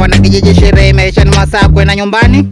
Wanakijiji sherehe imeisha, ni Masakwe na nyumbani.